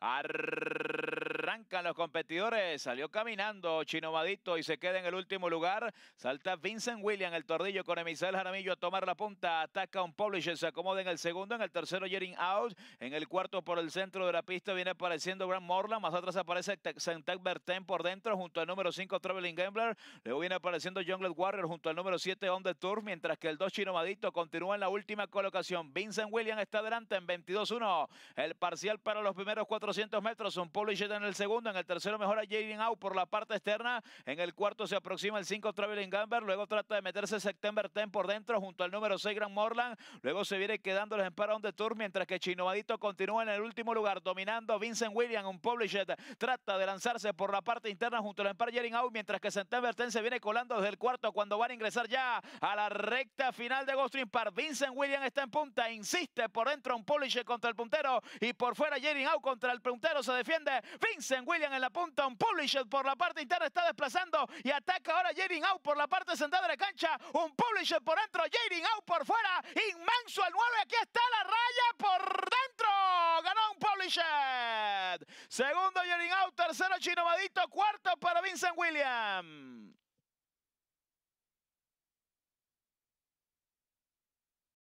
er Los competidores. Salió caminando Chinomadito y se queda en el último lugar. Salta Vincent William, el tordillo con Emisel Jaramillo a tomar la punta. Ataca un Publisher, se acomoda en el segundo. En el tercero, Jering Out. En el cuarto, por el centro de la pista, viene apareciendo Grant Morland. Más atrás aparece Sentec Berten por dentro, junto al número 5, Traveling Gambler. Luego viene apareciendo Jungle Warrior junto al número 7, On the Tour. Mientras que el 2, Chinomadito, continúa en la última colocación. Vincent William está adelante en 22-1. El parcial para los primeros 400 metros. Un Publisher en el segundo. En el tercero, mejora Jering Out por la parte externa. En el cuarto se aproxima el 5, Traveling Gambler. Luego trata de meterse September 10 por dentro junto al número 6, Grand Morland. Luego se viene quedándoles en para On the Tour. Mientras que Chinomadito continúa en el último lugar, dominando Vincent William, un Publisher. Trata de lanzarse por la parte interna junto al Empire Jering Out. Mientras que September 10 se viene colando desde el cuarto cuando van a ingresar ya a la recta final de Ghostring Park. Vincent William está en punta, insiste por dentro un Publisher contra el puntero y por fuera Jering Out contra el puntero se defiende. Vincent William en la punta, un Publisher por la parte interna está desplazando y ataca ahora Jering Out por la parte central de la cancha. Un Publisher por dentro, Jering Out por fuera, inmenso el 9, aquí está la raya por dentro. Ganó un Publisher. Segundo Jering Out, tercero Chinomadito, cuarto para Vincent William.